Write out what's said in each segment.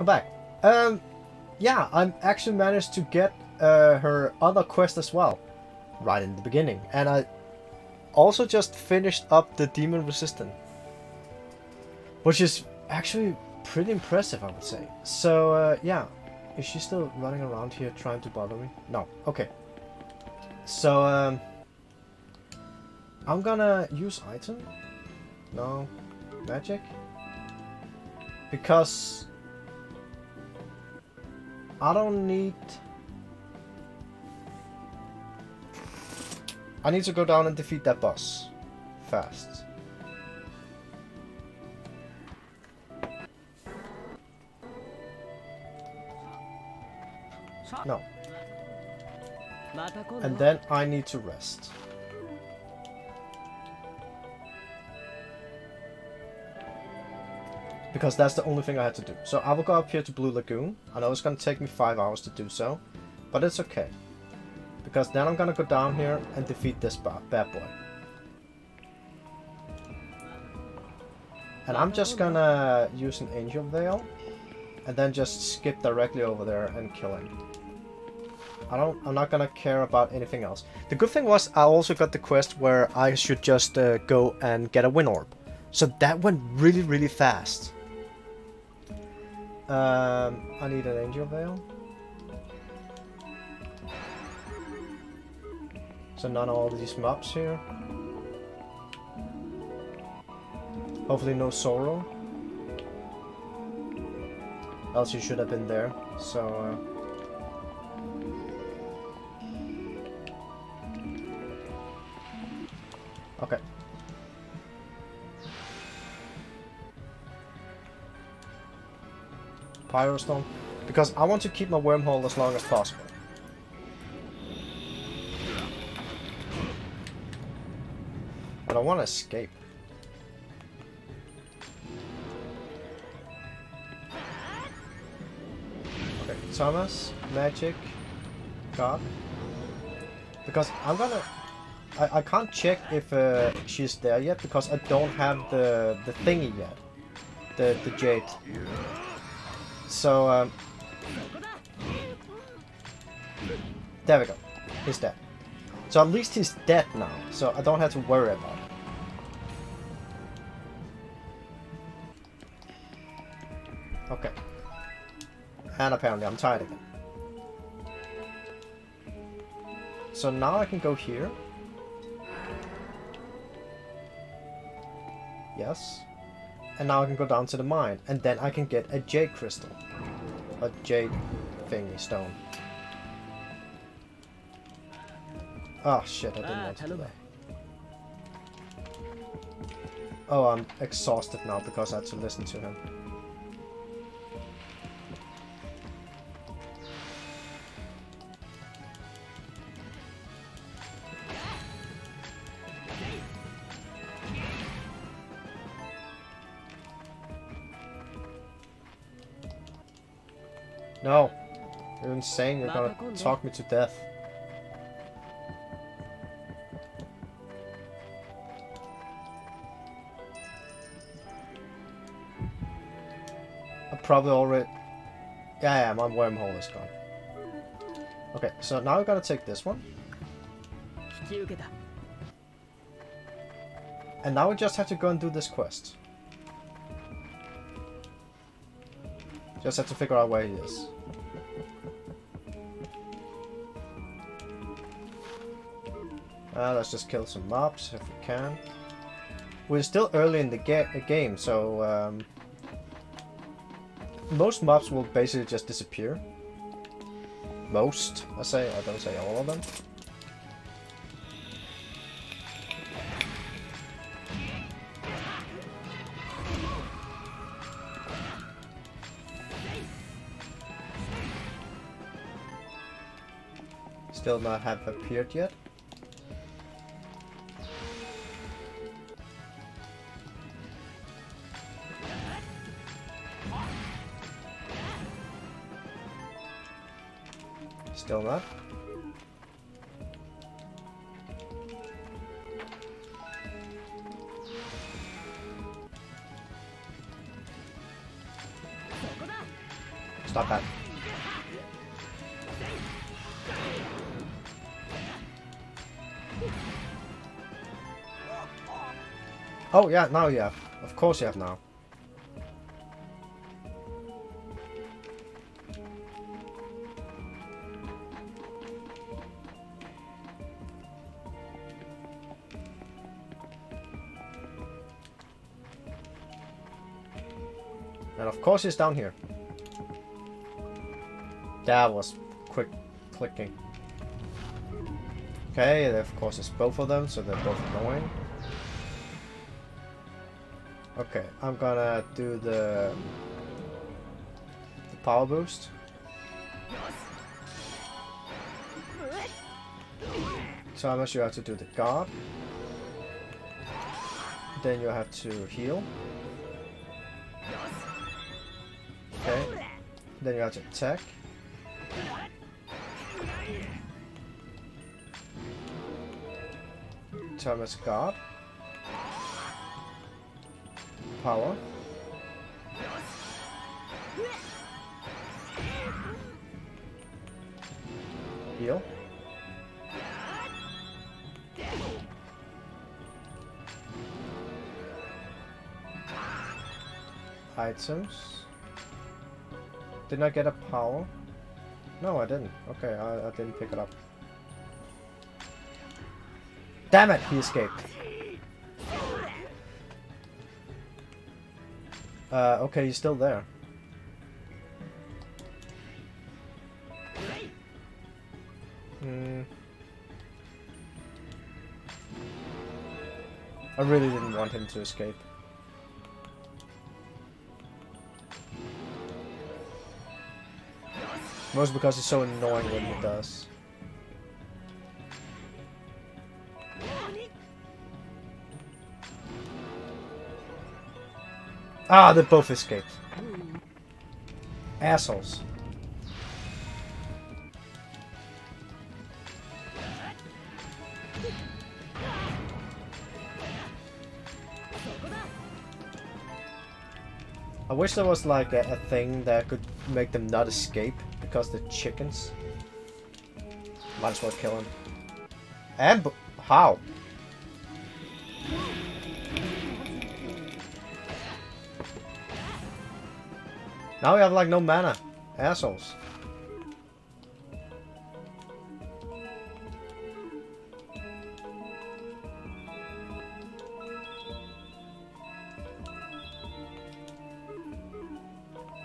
I'm back. Um, yeah, I actually managed to get uh, her other quest as well, right in the beginning, and I also just finished up the demon resistant, which is actually pretty impressive, I would say. So uh, yeah, is she still running around here trying to bother me? No. Okay. So um, I'm gonna use item. No, magic. Because I don't need... I need to go down and defeat that boss. Fast. No. And then I need to rest. Because that's the only thing I had to do. So I will go up here to Blue Lagoon. I know it's going to take me 5 hours to do so. But it's okay. Because then I'm going to go down here and defeat this bad boy. And I'm just going to use an Angel Veil. And then just skip directly over there and kill him. I don't, I'm not gonna care about anything else. The good thing was I also got the quest where I should just uh, go and get a Wind Orb. So that went really, really fast. Um, I need an Angel Veil. So none of all these mobs here. Hopefully no sorrow. Else you should have been there. So, uh, Okay. Pyrostone. Because I want to keep my wormhole as long as possible. But I want to escape. Okay, Thomas, Magic, God. Because I'm gonna I, I can't check if uh, she's there yet because I don't have the the thingy yet, the the jade. So um, there we go. He's dead. So at least he's dead now. So I don't have to worry about it. Okay. And apparently I'm tired again. So now I can go here. Yes. And now I can go down to the mine, and then I can get a jade crystal. A jade thingy stone. Oh shit, I didn't ah, want to do that. Oh, I'm exhausted now because I had to listen to him. Insane. You're gonna talk me to death. I'm probably already... Yeah, yeah, my wormhole is gone. Okay, so now I gotta take this one. And now we just have to go and do this quest. Just have to figure out where he is. Uh, let's just kill some mobs if we can. We're still early in the ga game, so um, most mobs will basically just disappear. Most, I say, I don't say all of them. still not have appeared yet. Still not. Stop that. Oh yeah, now you have. Of course you have now. Of course he's down here. That was quick clicking. Okay, of course it's both of them, so they're both annoying. Okay, I'm gonna do the, the power boost. So you have to do the guard. Then you have to heal. Then you have to attack. Thomas guard. Power. Heal. Items. Didn't I get a power? No, I didn't. Okay, I, I didn't pick it up. Damn it, he escaped. Uh, okay, he's still there. Hmm. I really didn't want him to escape. Most because it's so annoying when he does. Ah, they both escaped. Assholes. I wish there was like a, a, thing that could make them not escape because they're chickens. Might as well kill him. And how? Now we have like no mana. Assholes.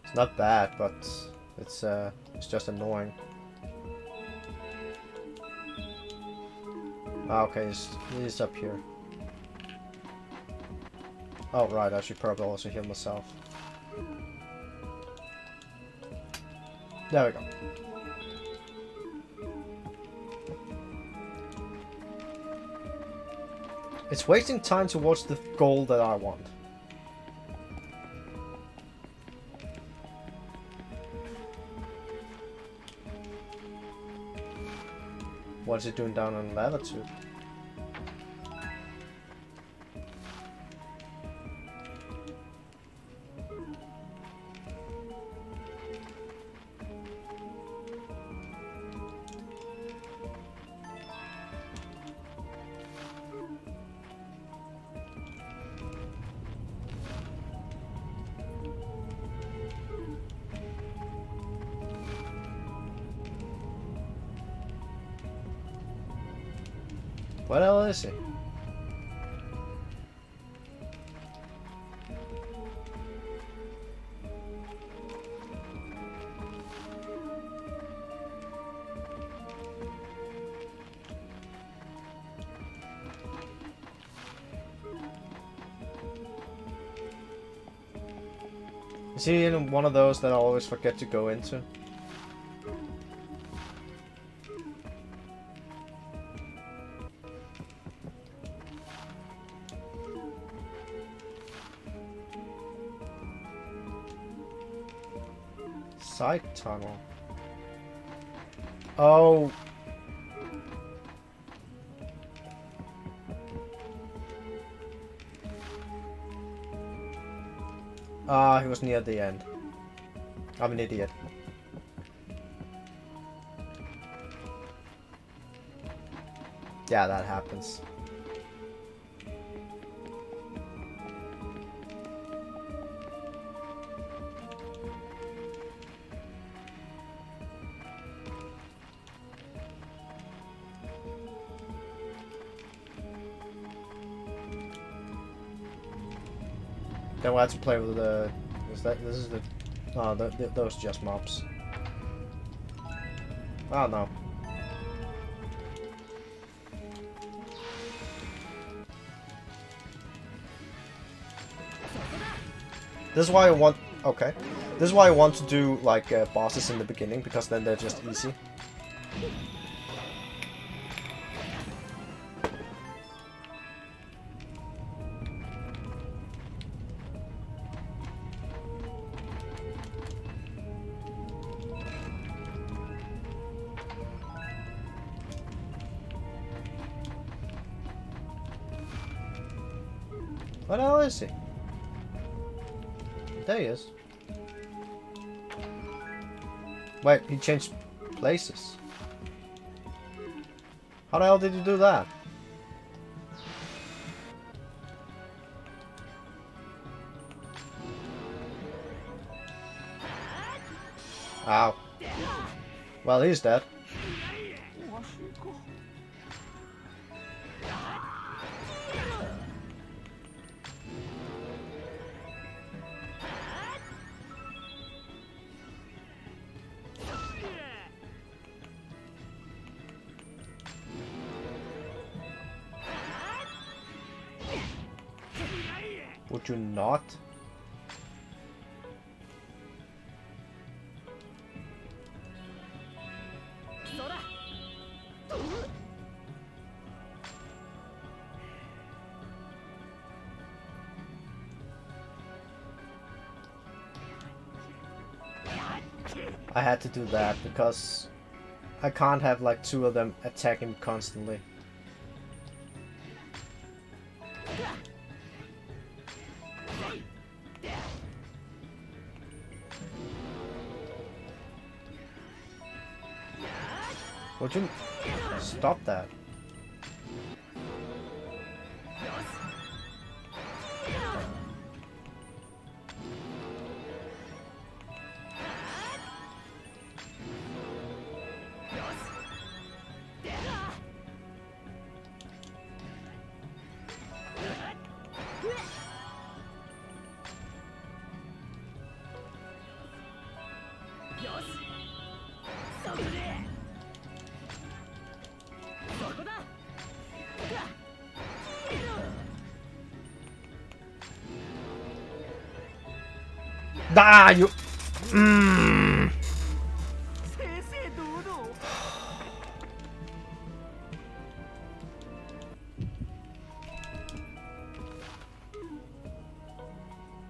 It's not bad, but it's uh it's just annoying. Ah, okay, he's, he's up here. Oh, right, I should probably also heal myself. There we go. It's wasting time towards the goal that I want. What is it doing down on latitude? What else is he? Is he in one of those that I always forget to go into? Tunnel. Oh. Ah, he was near the end. I'm an idiot. Yeah, that happens. Then we'll have to play with the. Is that this is the? Oh, the, the, those just mobs. Oh no. This is why I want. Okay. This is why I want to do like uh, bosses in the beginning because then they're just easy. Changed places. How the hell did you do that? Ow. Well, he's dead. Not? I had to do that because I can't have like two of them attacking constantly. Would you stop that? Ah. Mm.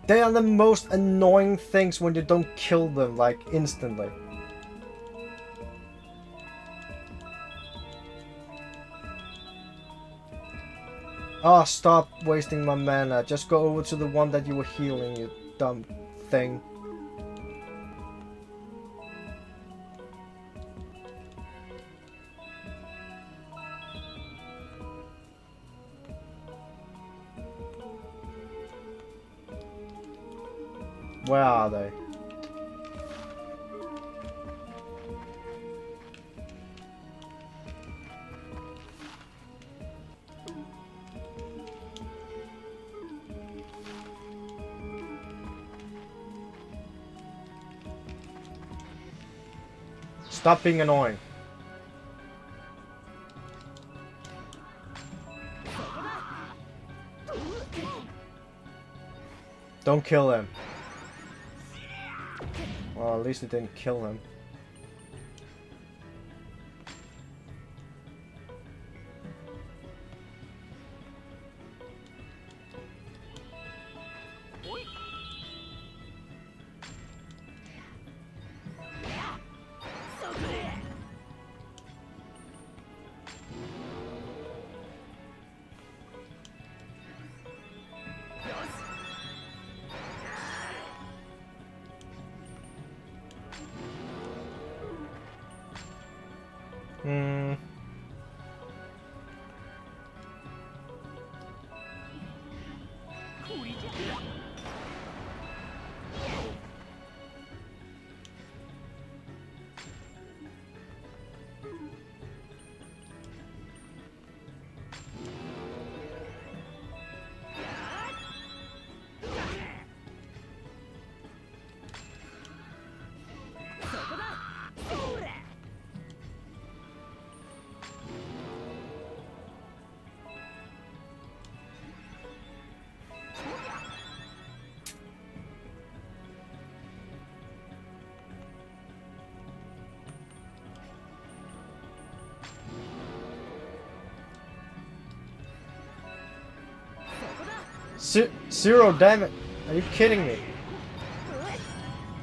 They are the most annoying things when you don't kill them, like, instantly. Oh, stop wasting my mana. Just go over to the one that you were healing, you dumb thing. Stop being annoying. Don't kill him. Well, at least it didn't kill him. Z zero damage. Are you kidding me?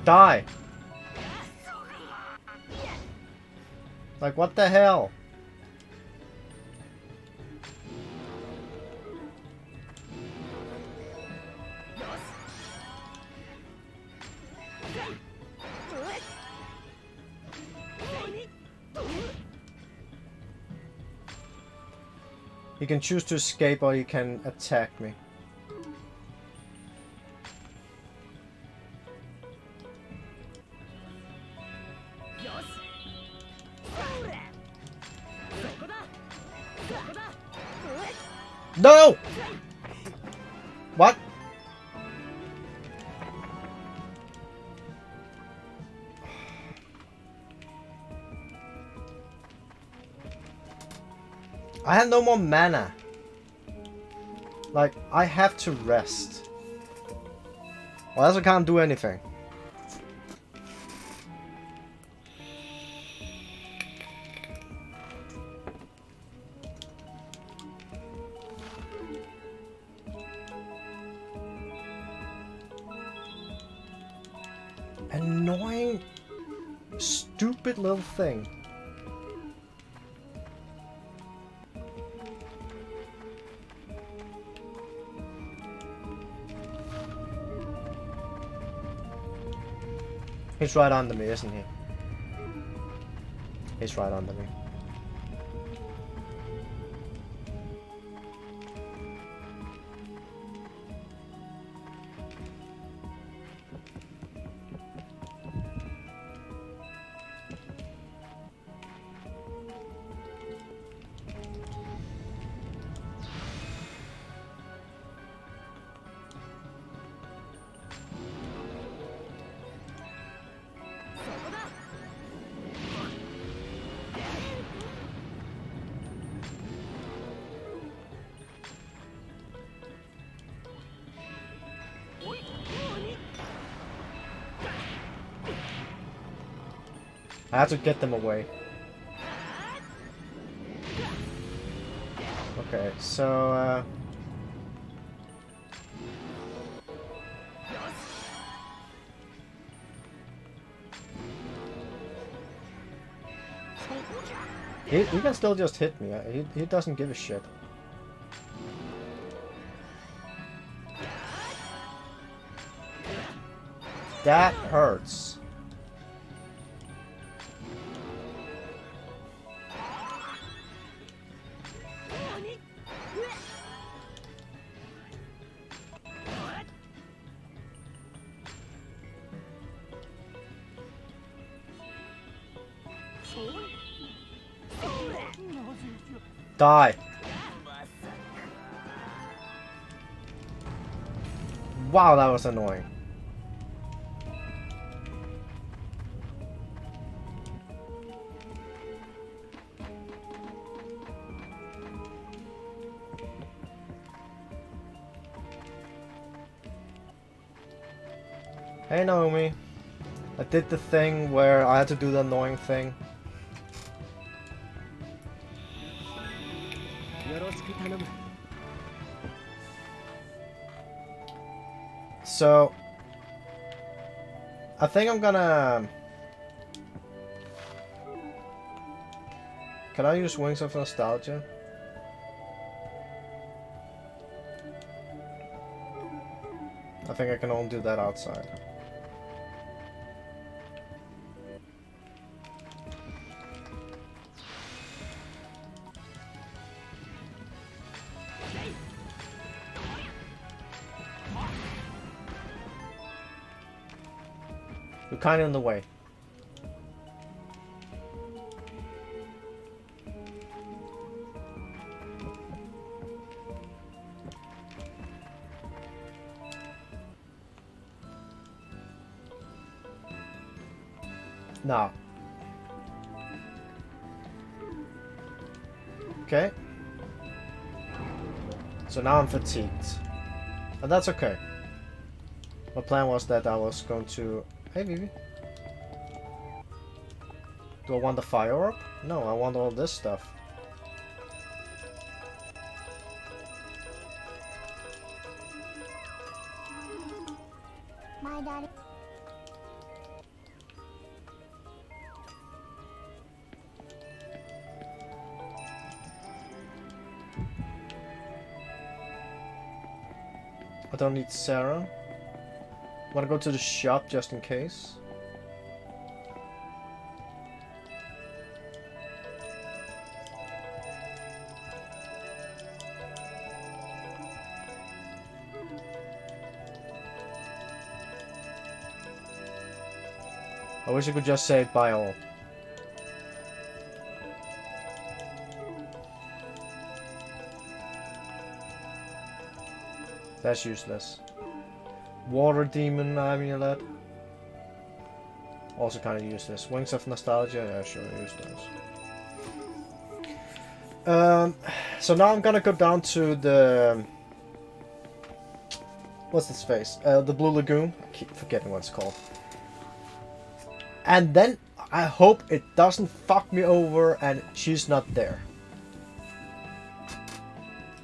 Die. Like, what the hell? You can choose to escape or you can attack me. No! What? I have no more mana. Like, I have to rest. Or else I can't do anything. Thing. He's right under me, isn't he? He's right under me. I have to get them away. Okay, so, uh... He, he can still just hit me. He, he doesn't give a shit. That hurts. Die. Wow, that was annoying. Hey Naomi. I did the thing where I had to do the annoying thing. So, I think I'm gonna... Can I use Wings of Nostalgia? I think I can only do that outside. Kind of in the way. Now. Okay. So now I'm fatigued. But that's okay. My plan was that I was going to... Hey, Vivi. Do I want the fire orb? No, I want all this stuff. My daddy. I don't need Sarah. Wanna go to the shop just in case? I wish I could just say buy all. That's useless. Water Demon Amulet. Also kind of useless. Wings of Nostalgia, yeah, sure, use those. Um, so now I'm gonna go down to the... What's this face? Uh, the Blue Lagoon? I keep forgetting what it's called. And then I hope it doesn't fuck me over and she's not there.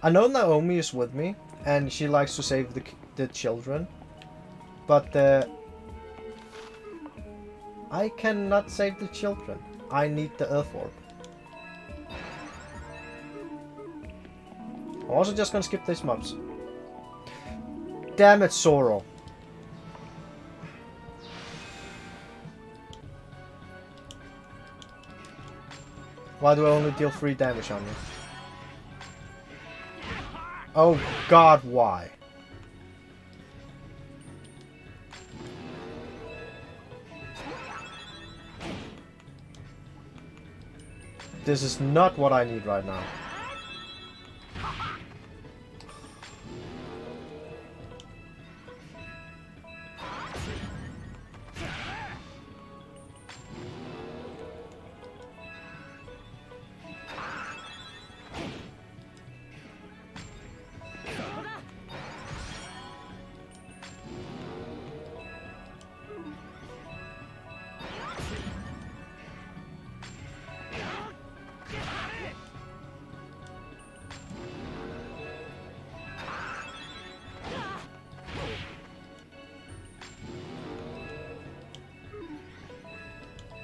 I know Naomi is with me, and she likes to save the, the children. But uh, I cannot save the children. I need the Earth Orb. I'm also just gonna skip these mobs. Damn it, Zoro. Why do I only deal 3 damage on you? Oh god, why? This is not what I need right now.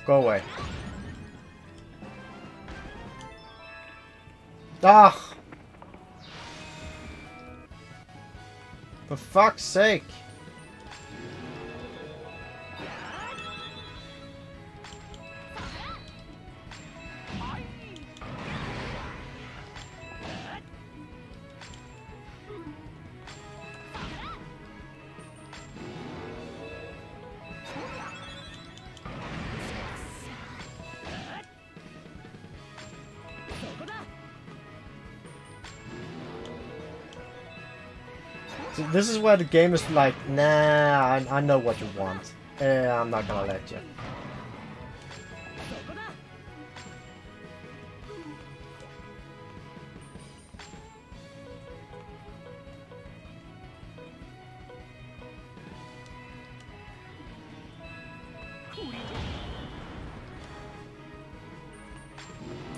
Go away. Ah! For fuck's sake! This is where the game is like, nah, I, I know what you want. Eh, I'm not gonna let you.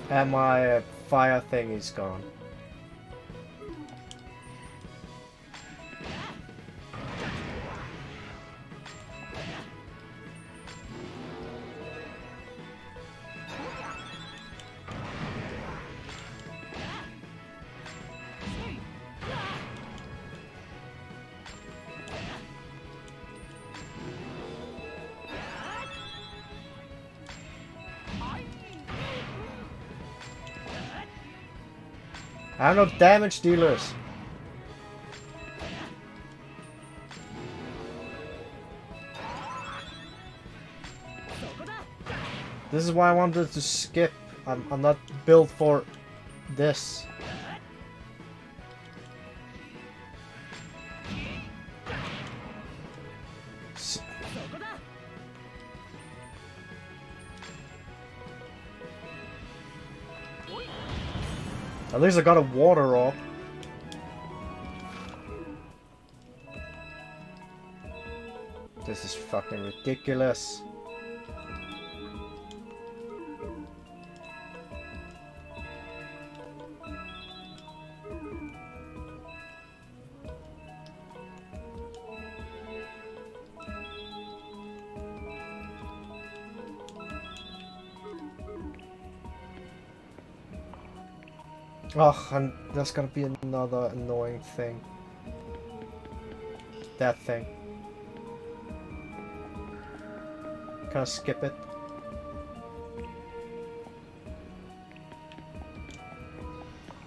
And my fire thing is gone. I'm no damage dealers. This is why I wanted to skip. I'm, I'm not built for this. At least I got a water up. This is fucking ridiculous. Ugh, and that's gonna be another annoying thing. That thing. Can I skip it?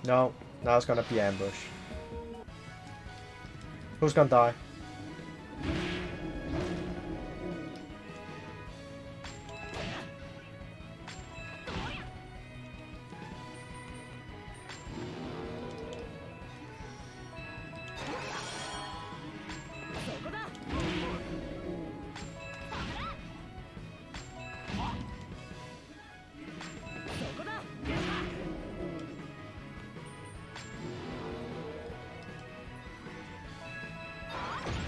No, now it's gonna be ambush. Who's gonna die?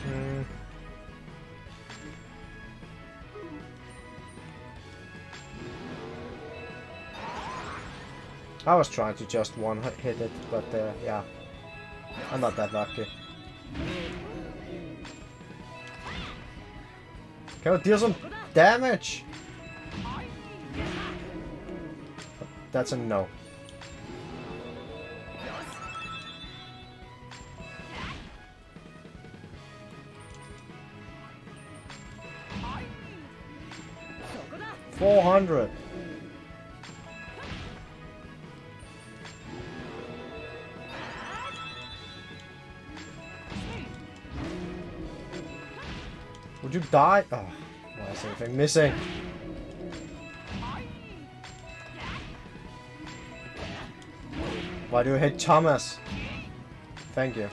Hmm. I was trying to just one hit- it, but uh, yeah, I'm not that lucky. Can I deal some damage? That's a no. Would you die? Oh, why is anything missing? Why do you hit Thomas? Thank you.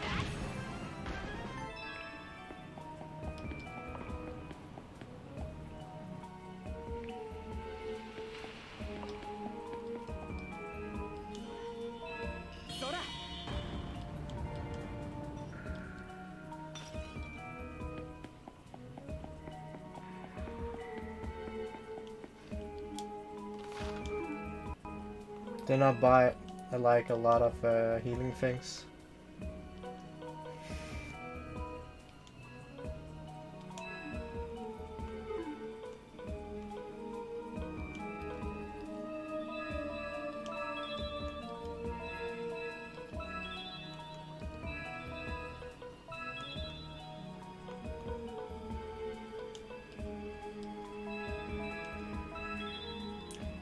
Did not buy like a lot of uh, healing things.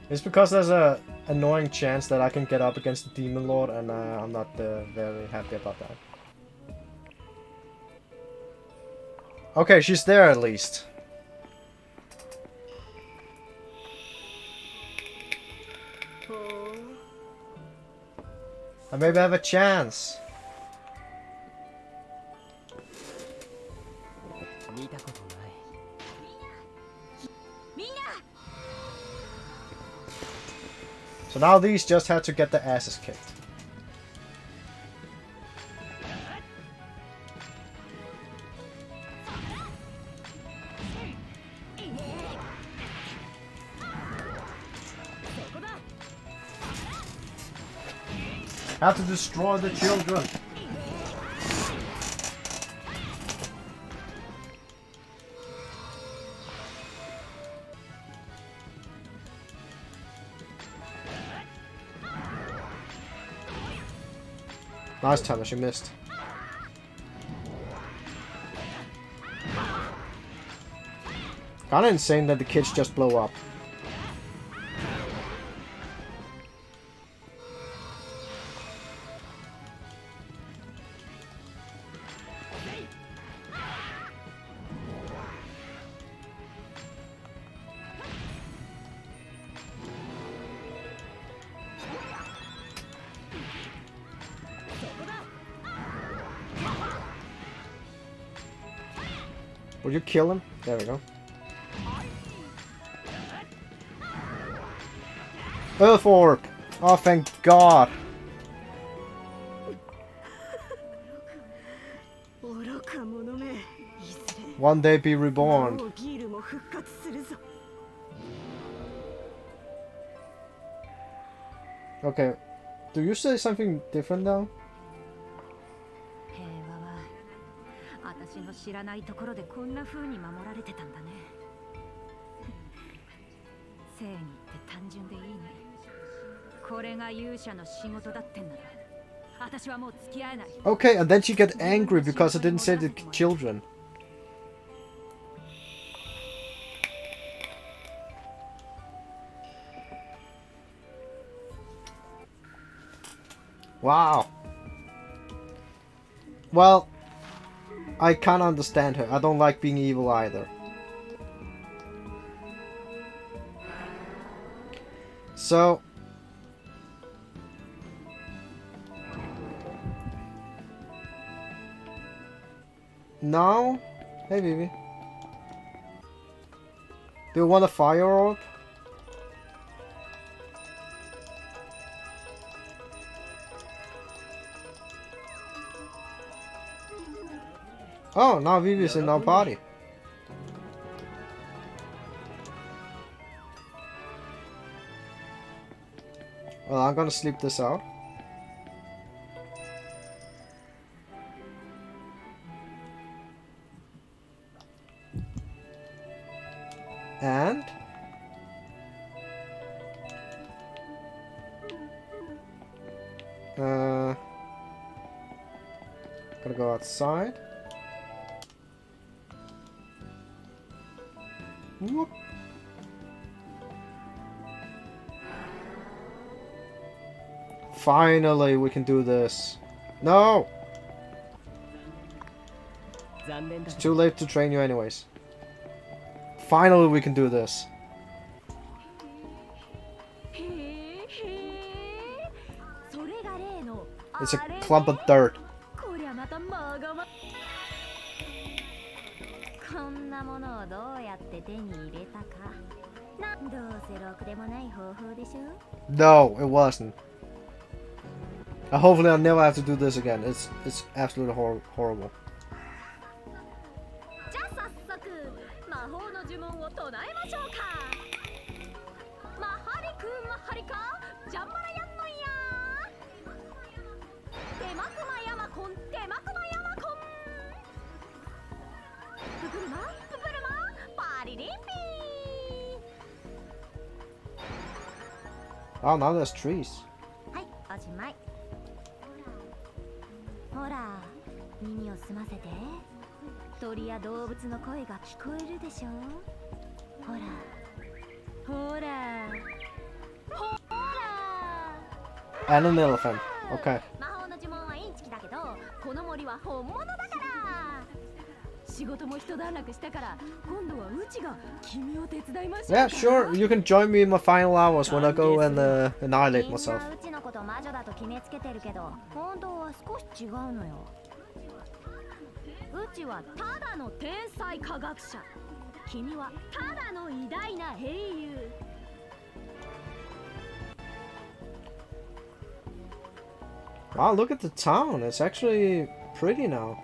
It's because there's a annoying chance that I can get up against the Demon Lord, and uh, I'm not uh, very happy about that. Okay, she's there at least. I maybe have a chance. So now these just had to get their asses kicked. Have to destroy the children. Last time she missed. Kinda insane that the kids just blow up. kill him? There we go. Earth Orb! Oh, thank God! One day be reborn. Okay. Do you say something different now? 私の知らないところでこんな風に守られてたんだね正義って単純でいいねこれが勇者の仕事だってんなら私はもう付き合えない Okay, and then she get angry because I didn't say the children. Wow. Well, I can't understand her. I don't like being evil either. So, now, hey baby. Do you want a fire orb? Oh, now Vivi's in our party. Well, I'm gonna sleep this out. Finally, we can do this. No! It's too late to train you anyways. Finally, we can do this. It's a clump of dirt. No, it wasn't. Hopefully I'll never have to do this again. It's it's absolutely hor horrible. Oh, now there's trees. 耳を澄ませて。鳥や動物の声が聞こえるでしょほら。ほら。ほら。And an elephant. Okay. 魔法の呪文はインチキだけどこの森は本物だから。仕事も一段落したから今度はうちが君を手伝いましょうか。Yeah, sure. You can join me in my final hours when I go and uh, annihilate myself. なうちのこと魔女だと決めつけてるけど本当は少し違うのようちはただの天才科学者君はただの偉大な英雄 Wow, look at the town. It's actually pretty now.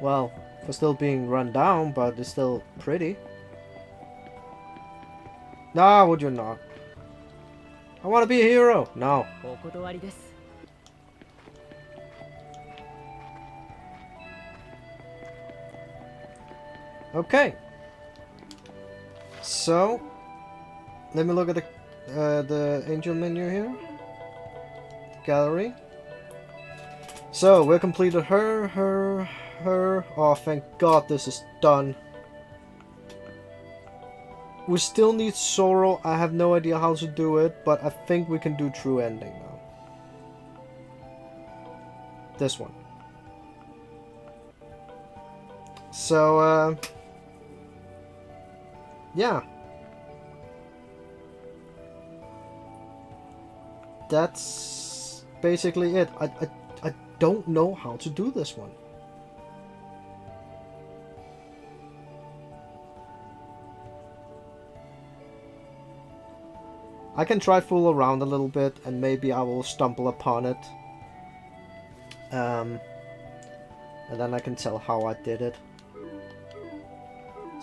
Well, for still being run down, but it's still pretty. Nah, would you not? I want to be a hero. No. Okay. So, let me look at the uh, the angel menu here. Gallery. So we completed her, her, her. Oh, thank God this is done. We still need sorrow. I have no idea how to do it, but I think we can do true ending now. This one. So, uh, yeah. That's basically it. I, I, I don't know how to do this one. I can try fool around a little bit and maybe I will stumble upon it. Um, and then I can tell how I did it.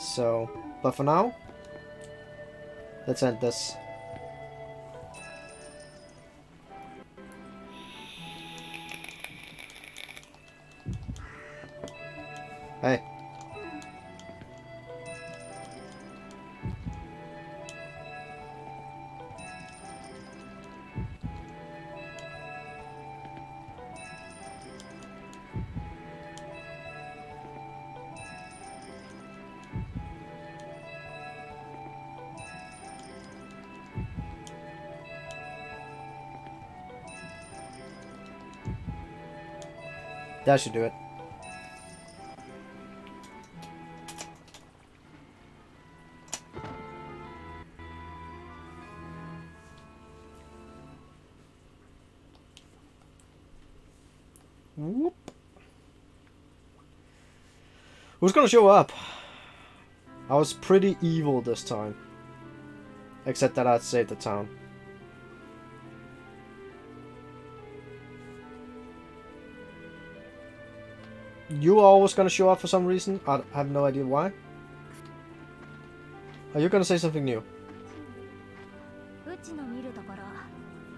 So, but for now, let's end this. That should do it. Whoop. Who's gonna show up? I was pretty evil this time. Except that I'd saved the town. You are always gonna show up for some reason. I have no idea why. Are you gonna say something new? うちの見るところ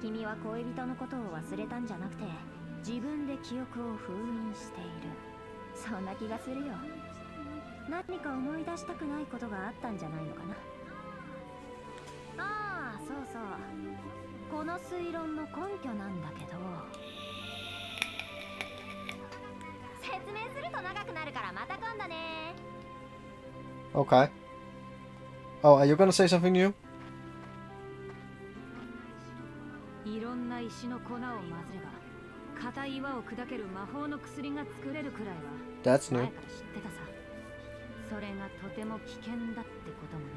君は恋人のことを忘れたんじゃなくて自分で記憶を封印しているそんな気がするよ何か思い出したくないことがあったんじゃないのかな？ああそうそうこの推論の根拠なんだけど説明すると長くなるからまた今度ね Okay. Oh, are you gonna say something new? いろんな石の粉を混ぜれば硬い岩を砕ける魔法の薬が作れるくらいは That's 前 new. から知ってたさそれがとても危険だってこともね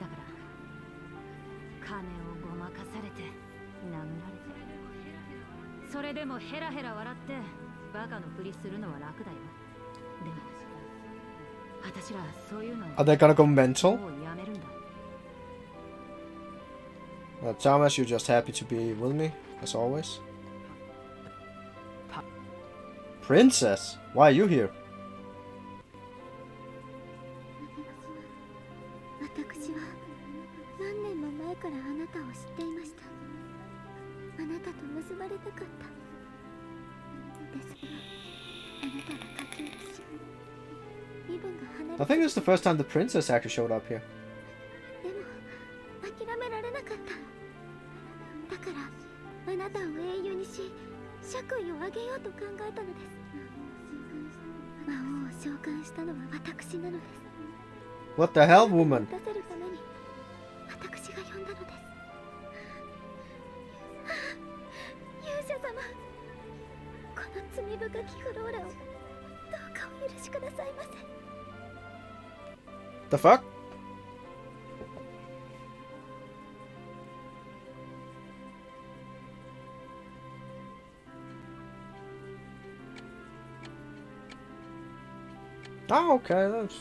だから金をごまかされて殴られてそれでもヘラヘラ笑ってバカのふりするのは楽だよでも私らそういうの Are they gonna go mental? もうやめるんだ Uh, Thomas, you're just happy to be with me, as always. Princess, why are you here? I think it's the first time the princess actually showed up here. でも諦め okay. That's.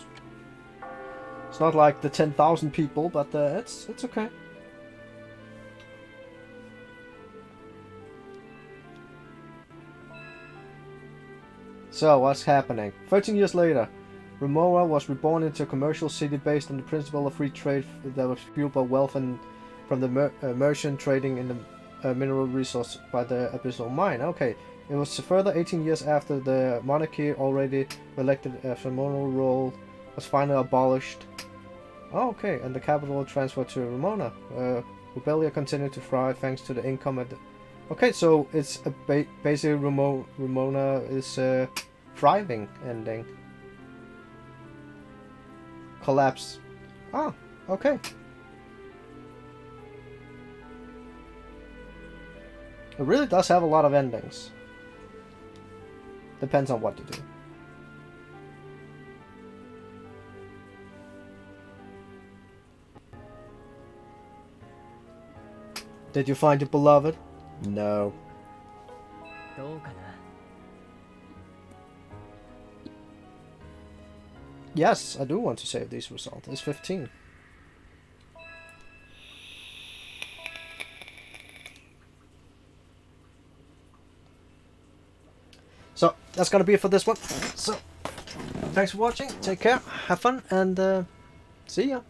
It's not like the ten thousand people, but uh, it's it's okay. So what's happening? Thirteen years later, Remoyna was reborn into a commercial city based on the principle of free trade that was fueled by wealth and from the mer- uh, merchant trading in the uh, mineral resource by the abyssal mine. Okay, it was further 18 years after the monarchy already elected a ceremonial rule was finally abolished. Oh, okay, and the capital transferred to Remoyna. Uh, continued to thrive thanks to the income at the... Okay, so it's a ba- basically Ramo- Remoyna is uh, thriving ending collapse. Ah, okay. It really does have a lot of endings. Depends on what to do. Did you find your beloved? No. Yes, I do want to save this result. It's 15. So that's gonna be it for this one. So thanks for watching. Take care. Have fun and uh, see ya.